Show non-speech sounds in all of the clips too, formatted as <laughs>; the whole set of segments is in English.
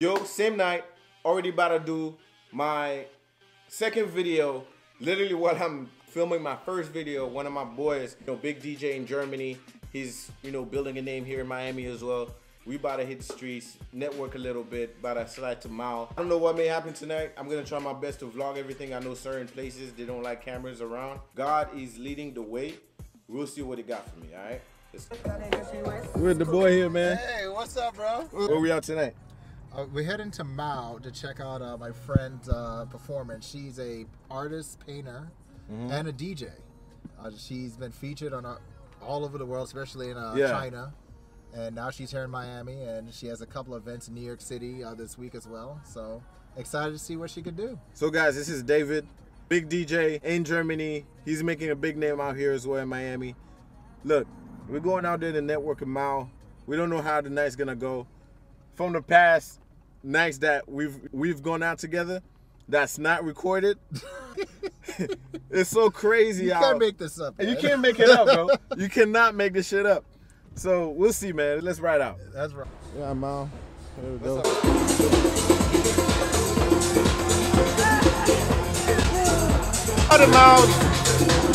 Yo, same night, already about to do my second video. Literally while I'm filming my first video, one of my boys, you know, big DJ in Germany, he's, you know, building a name here in Miami as well. We about to hit the streets, network a little bit, about to slide to Mao. I don't know what may happen tonight. I'm gonna try my best to vlog everything. I know certain places, they don't like cameras around. God is leading the way. We'll see what he got for me, all right? We're the boy here, man. Hey, what's up, bro? Where we out tonight? Uh, we're heading to Mao to check out uh, my friend's uh, performance. She's a artist, painter, Mm-hmm. and a DJ. Uh, she's been featured on uh, all over the world, especially in uh, Yeah. China. And now she's here in Miami, and she has a couple events in New York City uh, this week as well. So excited to see what she could do. So guys, this is David, big DJ in Germany. He's making a big name out here as well in Miami. Look, we're going out there to network a mile. We don't know how the night's gonna go. From the past nights that we've we've gone out together, that's not recorded. <laughs> it's so crazy You out. can't make this up. and you can't make it up, bro. <laughs> you cannot make this shit up. So we'll see, man. Let's ride out. That's right. Yeah, Mal. Here we go. Other mouths.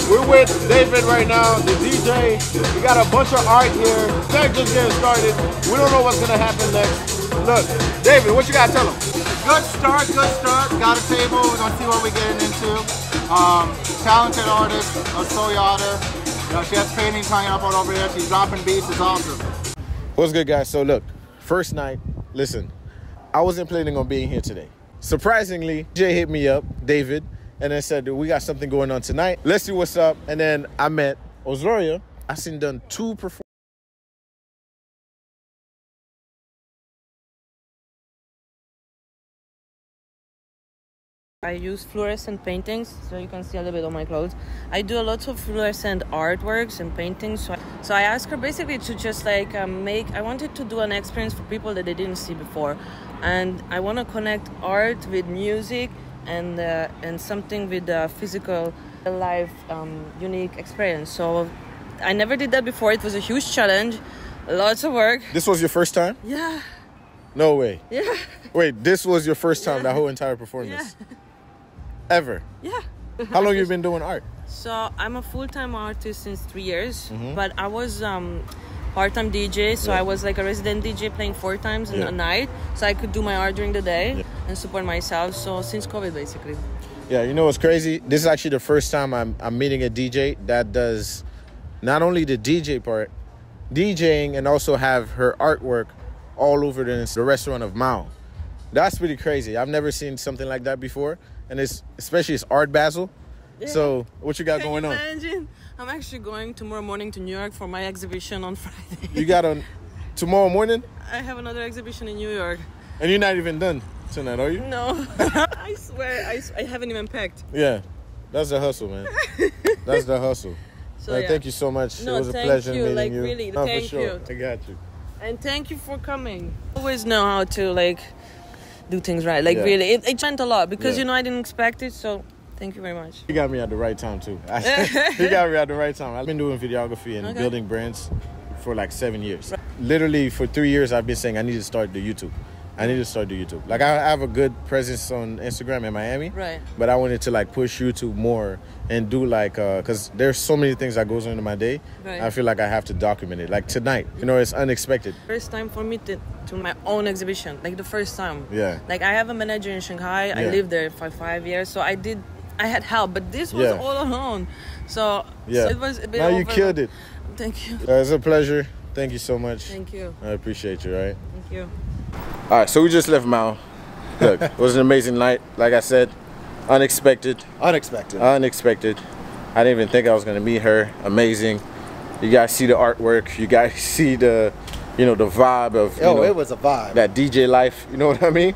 We're with David right now, the DJ. We got a bunch of art here. They're just getting started. We don't know what's gonna happen next. Look, David, what you gotta tell them? Good start, good start. Got a table. We're gonna see what we're getting into. Um, talented artist, a Soyata. You know, she has paintings hanging up all over there. She's dropping beats. It's awesome. What's good, guys? So look, first night. Listen, I wasn't planning on being here today. Surprisingly, Jay hit me up, David, and then said we got something going on tonight. Let's see what's up. And then I met Orsolya. I seen done two performances. I use fluorescent paintings, so you can see a little bit on my clothes. I do a lot of fluorescent artworks and paintings. So, so I asked her basically to just like um, make. I wanted to do an experience for people that they didn't see before, and I want to connect art with music and uh, and something with a physical, live, um, unique experience. So I never did that before. It was a huge challenge, lots of work. This was your first time? Yeah, No way. yeah, Wait, this was your first time Yeah. that whole entire performance? Ever? yeah. How long you been doing art? So I'm a full-time artist since three years, Mm-hmm. but I was um, part-time DJ. So Yeah. I was like a resident DJ playing four times in Yeah. a night, so I could do my art during the day Yeah. and support myself. So since COVID, basically. Yeah, you know what's crazy? This is actually the first time I'm I'm meeting a DJ that does not only the DJ part, DJing and also have her artwork all over the, the restaurant of Mao. That's pretty crazy. I've never seen something like that before, and it's especially it's Art Basel. So what you got Can going you on? imagine? I'm actually going tomorrow morning to New York for my exhibition on <laughs> Friday. You got on tomorrow morning, I have another exhibition in New York. and you're not even done tonight, are you? No, <laughs> I swear, I haven't even packed. Yeah, that's the hustle, man. <laughs> That's the hustle. So Man, yeah. Thank you so much. No, it was a thank pleasure you, meeting like, you. really, No, thank for sure. you. I got you. And thank you for coming. Always know how to like do things right. Like Yeah. really, it, it meant a lot because Yeah. you know I didn't expect it. So thank you very much. You got me at the right time too. <laughs> <laughs> you got me at the right time. I've been doing videography and Okay. building brands for like seven years. Literally for three years, I've been saying I need to start the YouTube. I need to start doing YouTube. Like I have a good presence on Instagram in Miami, Right. but I wanted to like push YouTube more and do like because there's so many things that goes into my day. Right. I feel like I have to document it. Like tonight, you know, it's unexpected. First time for me to to my own exhibition. Like the first time. Yeah. Like I have a manager in Shanghai. Yeah. I lived there for five years, so I did. I had help, but this was Yeah. all alone. So, Yeah. so it was a bit. now you killed it. Thank you. Uh, it's a pleasure. Thank you so much. Thank you. I appreciate you. Right. Thank you. All right, so we just left Mao. Look, it was an amazing night. Like I said, unexpected, Unexpected. unexpected. I didn't even think I was gonna meet her. Amazing. You guys see the artwork. You guys <laughs> see the, you know, the vibe of you oh, know, it was a vibe. that DJ life. You know what I mean?